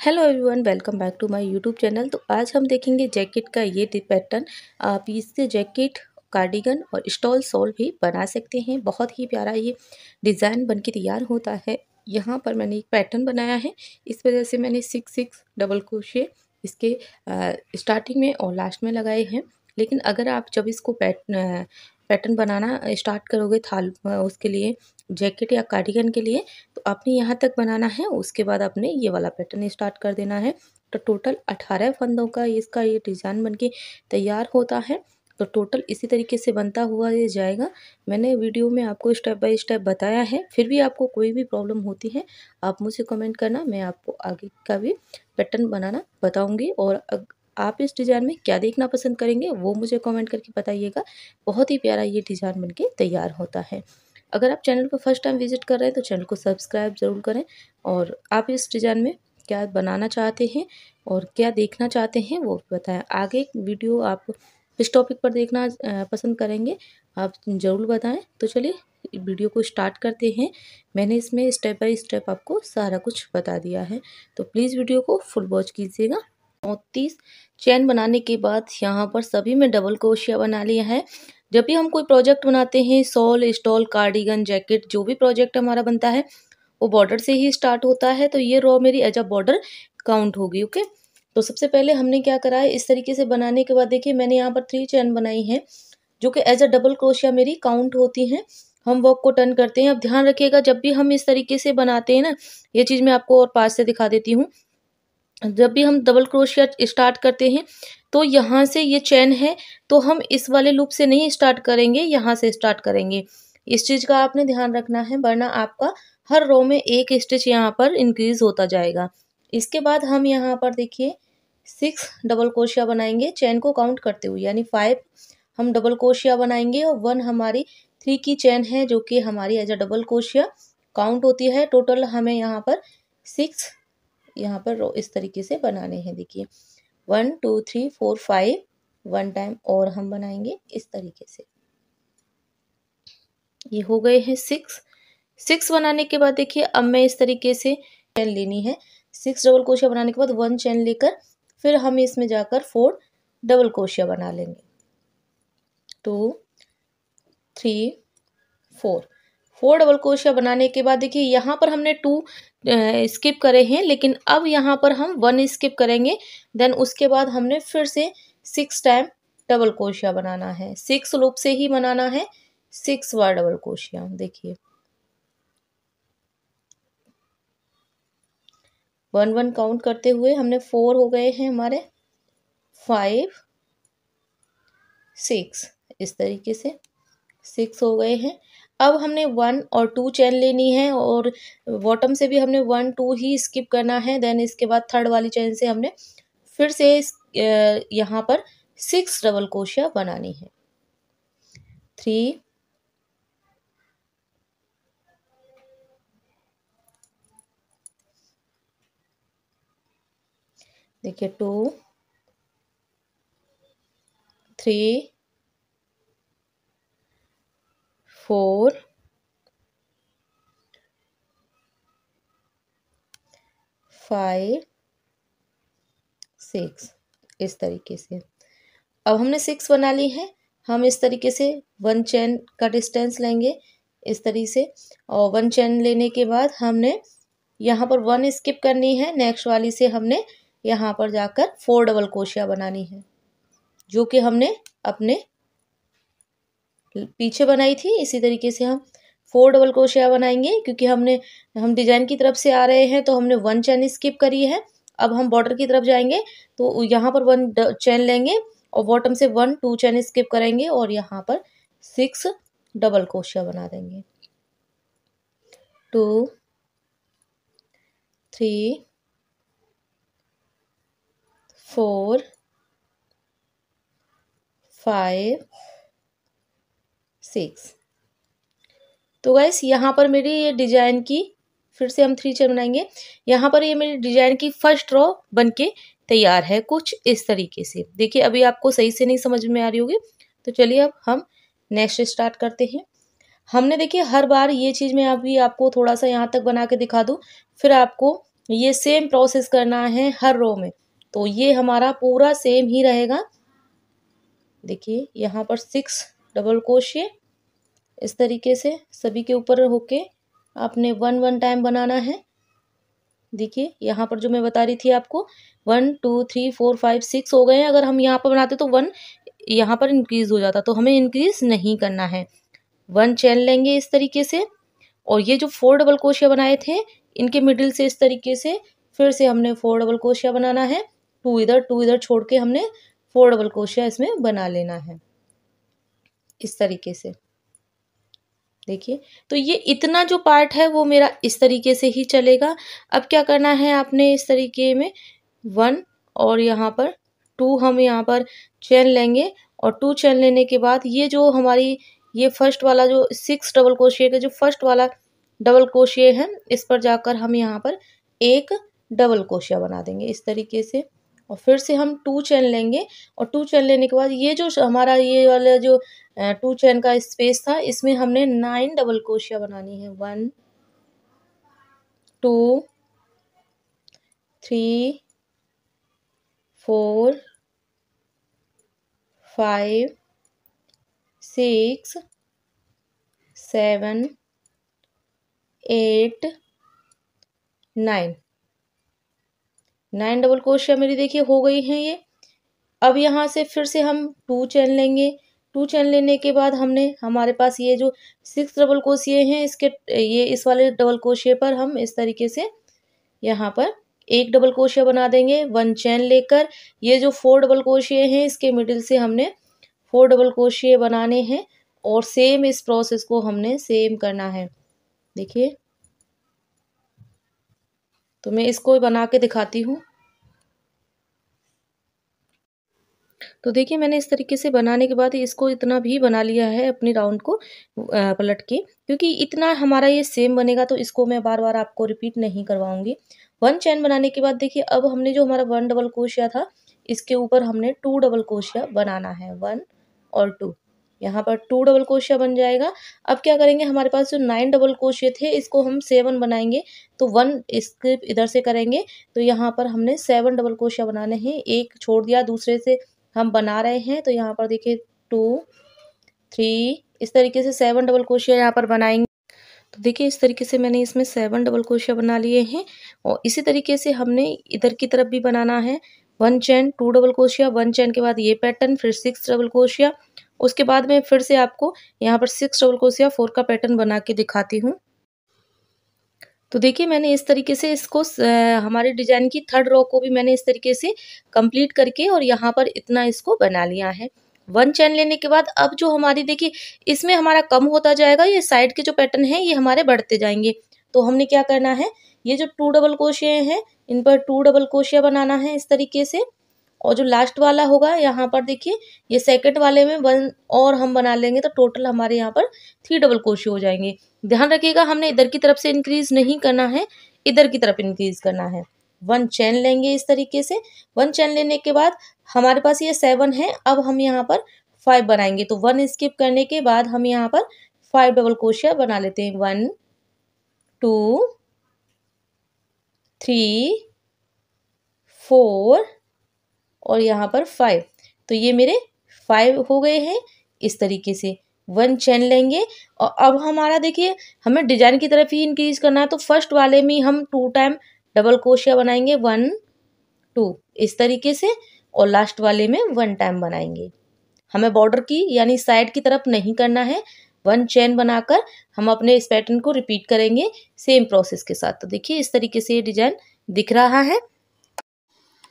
Hello everyone welcome back to my YouTube channel तो आज हम देखेंगे जैकेट का ये पैटर्न आप इससे जैकेट कार्डिगन और स्टॉल सॉल भी बना सकते हैं। बहुत ही प्यारा ये डिज़ाइन बन के तैयार होता है। यहाँ पर मैंने एक पैटर्न बनाया है। इस वजह से मैंने सिक्स सिक्स डबल क्रोशे इसके स्टार्टिंग में और लास्ट में लगाए हैं। लेकिन अगर आप जब इसको पैट पैटर्न बनाना स्टार्ट करोगे थाल, उसके लिए, जैकेट या कार्डिगन के लिए तो आपने यहाँ तक बनाना है, उसके बाद आपने ये वाला पैटर्न स्टार्ट कर देना है। तो टोटल अठारह फंदों का इसका ये डिज़ाइन बन के तैयार होता है। तो टोटल इसी तरीके से बनता हुआ ये जाएगा। मैंने वीडियो में आपको स्टेप बाय स्टेप बताया है, फिर भी आपको कोई भी प्रॉब्लम होती है, आप मुझे कमेंट करना, मैं आपको आगे का भी पैटर्न बनाना बताऊँगी। और आप इस डिज़ाइन में क्या देखना पसंद करेंगे, वो मुझे कमेंट करके बताइएगा। बहुत ही प्यारा ये डिज़ाइन बन के तैयार होता है। अगर आप चैनल पर फ़र्स्ट टाइम विज़िट कर रहे हैं तो चैनल को सब्सक्राइब ज़रूर करें और आप इस डिज़ाइन में क्या बनाना चाहते हैं और क्या देखना चाहते हैं, वो बताएँ। आगे वीडियो आप किस टॉपिक पर देखना पसंद करेंगे, आप ज़रूर बताएँ। तो चलिए, वीडियो को स्टार्ट करते हैं। मैंने इसमें स्टेप बाय स्टेप आपको सारा कुछ बता दिया है। तो प्लीज़ वीडियो को फुल वॉच कीजिएगा। चौंतीस चैन बनाने के बाद यहाँ पर सभी में डबल क्रोशिया बना लिया है। जब भी हम कोई प्रोजेक्ट बनाते हैं सॉल स्टॉल, कार्डिगन, जैकेट, जो भी प्रोजेक्ट हमारा बनता है, वो बॉर्डर से ही स्टार्ट होता है। तो ये रॉ मेरी एज अ बॉर्डर काउंट होगी, ओके? तो सबसे पहले हमने क्या करा है, इस तरीके से बनाने के बाद देखिए, मैंने यहाँ पर थ्री चैन बनाई है, जो कि एज अ डबल क्रोशिया मेरी काउंट होती हैं। हम वर्क को टर्न करते हैं। अब ध्यान रखिएगा, जब भी हम इस तरीके से बनाते हैं ना, ये चीज़ मैं आपको और पास से दिखा देती हूँ। जब भी हम डबल क्रोशिया स्टार्ट करते हैं तो यहाँ से ये चैन है तो हम इस वाले लूप से नहीं स्टार्ट करेंगे, यहाँ से स्टार्ट करेंगे। इस चीज़ का आपने ध्यान रखना है, वरना आपका हर रो में एक स्टिच यहाँ पर इंक्रीज होता जाएगा। इसके बाद हम यहाँ पर देखिए सिक्स डबल क्रोशिया बनाएँगे चैन को काउंट करते हुए, यानी फाइव हम डबल क्रोशिया बनाएँगे और वन हमारी थ्री की चैन है, जो कि हमारी as a double crochet count होती है। टोटल हमें यहाँ पर सिक्स यहाँ पर इस तरीके से बनाने हैं। देखिए, one, two, three, four, five, one time और हम बनाएँगे इस तरीके से। ये हो गए हैं सिक्स। सिक्स बनाने के बाद देखिए, अब मैं इस तरीके से चैन लेनी है। सिक्स डबल क्रोशिया बनाने के बाद वन चैन लेकर फिर हम इसमें जाकर फोर डबल क्रोशिया बना लेंगे। Two, three, four. Four double crochet बनाने के बाद देखिए, यहाँ पर हमने टू स्किप करे हैं, लेकिन अब यहाँ पर हम वन स्किप करेंगे। देन उसके बाद हमने फिर से सिक्स टाइम डबल क्रोशिया बनाना है। सिक्स लूप से ही बनाना है। सिक्स बार डबल क्रोशिया देखिए। वन वन काउंट करते हुए हमने फोर हो गए हैं हमारे। फाइव सिक्स इस तरीके से सिक्स हो गए हैं। अब हमने वन और टू चैन लेनी है और बॉटम से भी हमने वन टू ही स्किप करना है देन इसके बाद थर्ड वाली चैन से हमने फिर से यहाँ पर सिक्स डबल कोशिया बनानी है। थ्री देखिए two three four five six इस तरीके से। अब हमने सिक्स बना ली है। हम इस तरीके से वन चैन का डिस्टेंस लेंगे इस तरीके से। और वन चैन लेने के बाद हमने यहाँ पर वन स्किप करनी है। नेक्स्ट वाली से हमने यहाँ पर जाकर फोर डबल कोशिया बनानी है। जो कि हमने अपने पीछे बनाई थी, इसी तरीके से हम फोर डबल क्रोशिया बनाएँगे, क्योंकि हमने, हम डिज़ाइन की तरफ़ से आ रहे हैं तो हमने वन चैन स्किप करी है। अब हम बॉर्डर की तरफ़ जाएँगे तो यहाँ पर वन चैन लेंगे और बॉटम से वन टू चैन स्किप करेंगे और यहाँ पर सिक्स डबल क्रोशिया बना देंगे। Two three four five six. तो गैस यहाँ पर मेरी ये डिज़ाइन की, फिर से हम थ्री चेन बनाएँगे। यहाँ पर ये मेरी डिज़ाइन की फ़र्स्ट रो बन के तैयार है कुछ इस तरीके से। देखिए, अभी आपको सही से नहीं समझ में आ रही होगी। तो चलिए अब हम नेक्स्ट स्टार्ट करते हैं। हमने देखिए, हर बार ये चीज़ मैं अभी आपको थोड़ा सा यहाँ तक बना के दिखा दूँ। फिर आपको ये सेम प्रोसेस करना है हर रो में। तो ये हमारा पूरा सेम ही रहेगा। देखिए, यहाँ पर सिक्स डबल क्रोशिया इस तरीके से सभी के ऊपर होके आपने वन वन टाइम बनाना है। देखिए, यहाँ पर जो मैं बता रही थी आपको, one, two, three, four, five, six हो गए हैं। अगर हम यहाँ पर बनाते तो वन यहाँ पर इंक्रीज हो जाता तो हमें इंक्रीज नहीं करना है। वन चैन लेंगे इस तरीके से। और ये जो फोर डबल कोशिया बनाए थे, इनके मिडिल से इस तरीके से फिर से हमने फोर डबल कोशिया बनाना है। टू इधर टू इधर छोड़ के हमने फोर डबल कोशिया इसमें बना लेना है। इस तरीके से। देखिए तो ये इतना जो पार्ट है वो मेरा इस तरीके से ही चलेगा। अब क्या करना है आपने इस तरीके में? वन और यहाँ पर टू हम यहाँ पर चैन लेंगे और टू चैन लेने के बाद ये जो हमारी, ये फ़र्स्ट वाला जो सिक्स डबल क्रोशिया का जो फ़र्स्ट वाला डबल क्रोशिया है, इस पर जाकर हम यहाँ पर एक डबल क्रोशिया बना देंगे इस तरीके से। और फिर से हम टू चैन लेंगे और टू चैन लेने के बाद ये जो हमारा ये वाला जो टू चैन का स्पेस था, इसमें हमने नाइन डबल क्रोशिया बनानी है। One two three four five six seven eight nine nine double crochet मेरी देखिए हो गई हैं ये। अब यहाँ से फिर से हम टू चैन लेंगे। टू चैन लेने के बाद हमने, हमारे पास ये जो सिक्स डबल क्रोशिये हैं, इसके, ये इस वाले डबल क्रोशिये पर हम इस तरीके से यहाँ पर एक डबल क्रोशिया बना देंगे। वन चैन लेकर ये जो फोर डबल क्रोशिये हैं, इसके मिडिल से हमने फोर डबल क्रोशिये बनाने हैं और सेम इस प्रोसेस को हमने सेम करना है। देखिए। तो मैं इसको बना के दिखाती हूँ। तो देखिए, मैंने इस तरीके से बनाने के बाद इसको इतना भी बना लिया है अपनी राउंड को पलट के, क्योंकि इतना हमारा ये सेम बनेगा तो इसको मैं बार बार आपको रिपीट नहीं करवाऊँगी। वन चैन बनाने के बाद देखिए, अब हमने जो हमारा वन डबल कोशिया था, इसके ऊपर हमने टू डबल कोशिया बनाना है, वन और टू। यहाँ पर टू डबल क्रोशिया बन जाएगा। अब क्या करेंगे? हमारे पास जो नाइन डबल क्रोशिया थे, इसको हम सेवन बनाएँगे। तो वन इसके इधर से करेंगे। तो यहाँ पर हमने सेवन डबल क्रोशिया बनाने हैं। एक छोड़ दिया, दूसरे से हम बना रहे हैं। तो यहाँ पर देखिए टू थ्री इस तरीके से सेवन डबल क्रोशिया यहाँ पर बनाएँगे। तो देखिए, इस तरीके से मैंने इसमें सेवन डबल क्रोशिया बना लिए हैं। और इसी तरीके से हमने इधर की तरफ़ भी बनाना है। One chain two double crochet one chain के बाद ये पैटर्न फिर सिक्स डबल क्रोशिया उसके बाद में फिर से आपको यहाँ पर सिक्स डबल क्रोशिया फोर का पैटर्न बना के दिखाती हूँ। तो देखिए, मैंने इस तरीके से इसको हमारे डिज़ाइन की थर्ड रो को भी मैंने इस तरीके से कंप्लीट करके और यहाँ पर इतना इसको बना लिया है। वन चैन लेने के बाद अब जो हमारी, देखिए, इसमें हमारा कम होता जाएगा, ये साइड के जो पैटर्न है, ये हमारे बढ़ते जाएँगे। तो हमने क्या करना है, ये जो टू डबल क्रोशिया हैं, इन पर टू डबल क्रोशिया बनाना है इस तरीके से। और जो लास्ट वाला होगा, यहाँ पर देखिए, ये सेकंड वाले में वन और हम बना लेंगे तो टोटल हमारे यहाँ पर थ्री डबल क्रोशिया हो जाएँगे। ध्यान रखिएगा, हमने इधर की तरफ़ से इंक्रीज नहीं करना है, इधर की तरफ़ इंक्रीज करना है। वन चैन लेंगे इस तरीके से। वन चैन लेने के बाद हमारे पास ये सेवन है, अब हम यहाँ पर फाइव बनाएँगे। तो वन स्किप करने के बाद हम यहाँ पर फाइव डबल क्रोशिया बना लेते हैं। वन टू थ्री फोर और यहाँ पर फाइव तो ये मेरे फाइव हो गए हैं इस तरीके से. वन चैन लेंगे और अब हमारा देखिए, हमें डिज़ाइन की तरफ़ ही इंक्रीज करना है तो फ़र्स्ट वाले में हम टू टाइम डबल क्रोशिया बनाएँगे वन टू इस तरीके से और लास्ट वाले में वन टाइम बनाएँगे. हमें बॉर्डर की, यानी साइड की तरफ़ नहीं करना है. वन चैन बनाकर हम अपने इस पैटर्न को रिपीट करेंगे सेम प्रोसेस के साथ. तो देखिए, इस तरीके से ये डिज़ाइन दिख रहा है.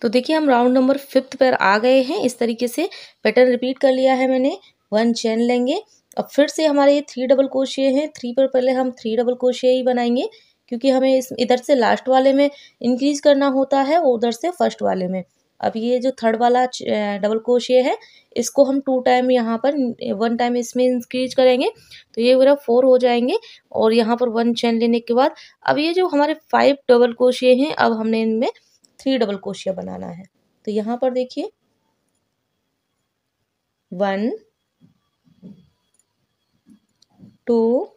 तो देखिए हम राउंड नंबर फिफ्थ पर आ गए हैं। इस तरीके से पैटर्न रिपीट कर लिया है मैंने। वन चैन लेंगे। अब फिर से हमारे ये थ्री डबल क्रोशिया हैं। थ्री पर पहले हम थ्री डबल क्रोशिया ही बनाएँगे, क्योंकि हमें इस इधर से लास्ट वाले में इंक्रीज करना होता है और उधर से फ़र्स्ट वाले में। अब ये जो थर्ड वाला डबल क्रोशिया है, इसको हम टू टाइम यहाँ पर वन टाइम इसमें इंक्रीज करेंगे। तो ये मेरा फोर हो जाएँगे और यहाँ पर वन चैन लेने के बाद, अब ये जो हमारे फाइव डबल क्रोशिया हैं, अब हमने इनमें थ्री डबल क्रोशिया बनाना है। तो यहाँ पर देखिए। One, two,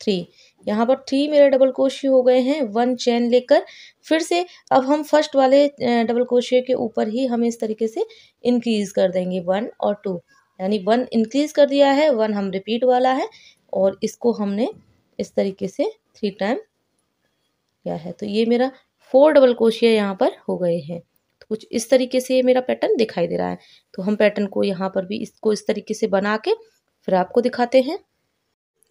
three. यहाँ पर थ्री मेरे डबल क्रोशिया हो गए हैं। वन चैन लेकर फिर से अब हम फ़र्स्ट वाले डबल क्रोशिया के ऊपर ही हम इस तरीके से इंक्रीज कर देंगे। वन और टू। यानी वन इंक्रीज कर दिया है, वन हम रिपीट वाला है और इसको हमने इस तरीके से थ्री टाइम किया है। तो ये मेरा फोर डबल क्रोशिया यहाँ पर हो गए हैं। तो कुछ इस तरीके से ये मेरा पैटर्न दिखाई दे रहा है। तो हम पैटर्न को यहाँ पर भी इसको इस तरीके से बना के फिर आपको दिखाते हैं।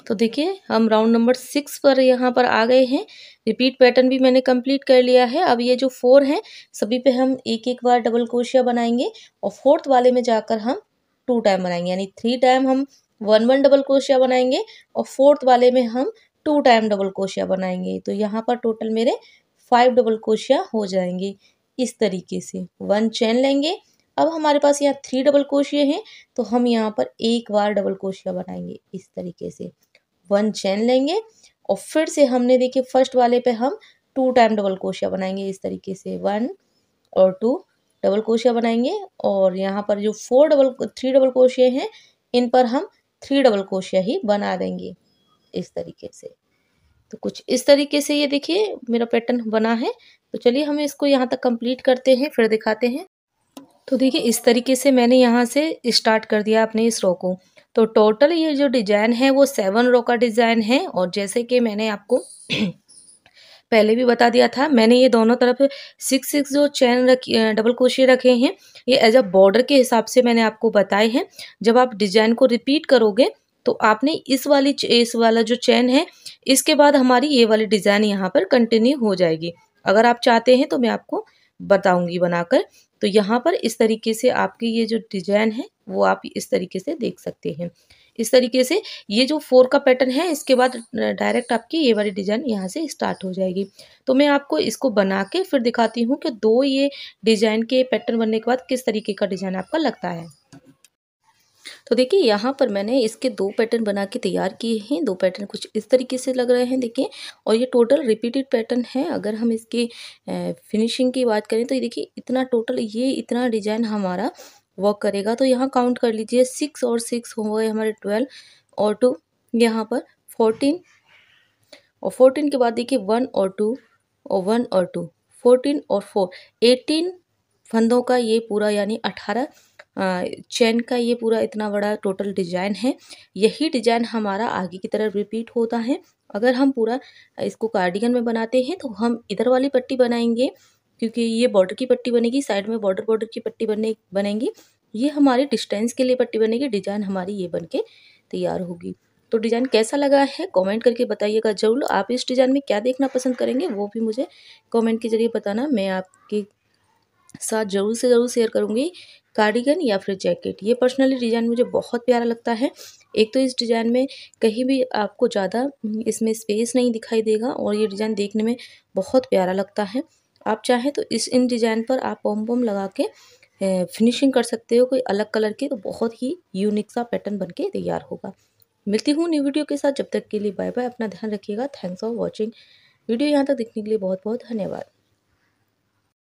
तो देखिए, हम राउंड नंबर सिक्स पर यहाँ पर आ गए हैं। रिपीट पैटर्न भी मैंने कंप्लीट कर लिया है। अब ये जो फोर हैं, सभी पे हम एक एक बार डबल क्रोशिया बनाएँगे और फोर्थ वाले में जाकर हम टू टाइम बनाएँगे। यानी थ्री टाइम हम वन वन डबल क्रोशिया बनाएँगे और फोर्थ वाले में हम टू टाइम डबल क्रोशिया बनाएँगे। तो यहाँ पर टोटल मेरे फाइव डबल क्रोशिया हो जाएँगे इस तरीके से। वन चैन लेंगे। अब हमारे पास यहाँ थ्री डबल क्रोशिया हैं तो हम यहाँ पर एक बार डबल क्रोशिया बनाएँगे इस तरीके से। वन चैन लेंगे और फिर से हमने देखिए फ़र्स्ट वाले पे हम टू टाइम डबल क्रोशिया बनाएँगे इस तरीके से। वन और टू डबल क्रोशिया बनाएँगे और यहाँ पर जो four double three double crochet हैं, इन पर हम थ्री डबल क्रोशिया ही बना देंगे इस तरीके से। तो कुछ इस तरीके से ये देखिए मेरा पैटर्न बना है। तो चलिए हम इसको यहाँ तक कंप्लीट करते हैं, फिर दिखाते हैं। तो देखिए इस तरीके से मैंने यहाँ से स्टार्ट कर दिया अपने इस रो को। तो टोटल ये जो डिज़ाइन है वो सेवन रो का डिज़ाइन है और जैसे कि मैंने आपको पहले भी बता दिया था, मैंने ये दोनों तरफ़ सिक्स सिक्स जो चैन रखी डबल क्रोशिया रखे हैं, ये एज अ बॉर्डर के हिसाब से मैंने आपको बताए हैं। जब आप डिज़ाइन को रिपीट करोगे तो आपने इस वाली इस वाला जो चैन है इसके बाद हमारी ये वाली डिज़ाइन यहाँ पर कंटिन्यू हो जाएगी। अगर आप चाहते हैं तो मैं आपको बताऊँगी बनाकर। तो यहाँ पर इस तरीके से आपकी ये जो डिज़ाइन है, वो आप इस तरीके से देख सकते हैं। इस तरीके से ये जो फोर का पैटर्न है, इसके बाद डायरेक्ट आपकी ये वाली डिज़ाइन यहाँ से स्टार्ट हो जाएगी। तो मैं आपको इसको बना के फिर दिखाती हूँ कि दो ये डिज़ाइन के पैटर्न बनने के बाद किस तरीके का डिज़ाइन आपका लगता है। तो देखिए, यहाँ पर मैंने इसके दो पैटर्न बना के तैयार किए हैं। दो पैटर्न कुछ इस तरीके से लग रहे हैं, देखिए। और ये टोटल रिपीटेड पैटर्न है। अगर हम इसकी फिनिशिंग की बात करें तो ये देखिए, इतना टोटल ये इतना डिज़ाइन हमारा वर्क करेगा। तो यहाँ काउंट कर लीजिए, सिक्स और सिक्स हो गए हमारे ट्वेल्व, और टू यहाँ पर फोर्टीन, और फोर्टीन के बाद देखिए, वन और टू, और वन और टू, फोर्टीन और फोर, एटीन फंदों का ये पूरा यानी अठारह चैन का ये पूरा इतना बड़ा टोटल डिज़ाइन है। यही डिज़ाइन हमारा आगे की तरफ़ रिपीट होता है। अगर हम पूरा इसको कार्डिगन में बनाते हैं तो हम इधर वाली पट्टी बनाएँगे, क्योंकि ये बॉर्डर की पट्टी बनेगी साइड में बॉर्डर बॉर्डर की पट्टी बने, बनेगी। ये हमारे डिस्टेंस के लिए पट्टी बनेगी डिज़ाइन हमारी ये बन के तैयार होगी। तो डिज़ाइन कैसा लगा है कमेंट करके बताइएगा ज़रूर। आप इस डिज़ाइन में क्या देखना पसंद करेंगे, वो भी मुझे कमेंट के ज़रिए बताना। मैं आपके साथ ज़रूर से ज़रूर शेयर करूँगी। कार्डिगन या फिर जैकेट ये पर्सनली डिज़ाइन मुझे बहुत प्यारा लगता है। एक तो इस डिज़ाइन में कहीं भी आपको ज़्यादा इसमें स्पेस नहीं दिखाई देगा और ये डिज़ाइन देखने में बहुत प्यारा लगता है। आप चाहें तो इस, इन डिज़ाइन पर आप पोम पोम लगा के फिनिशिंग कर सकते हो कोई अलग कलर की तो बहुत ही यूनिक सा पैटर्न बन के तैयार होगा। मिलती हूँ न्यू वीडियो के साथ, जब तक के लिए बाय बाय अपना ध्यान रखिएगा। थैंक्स फॉर वॉचिंग वीडियो यहाँ तक देखने के लिए बहुत बहुत धन्यवाद।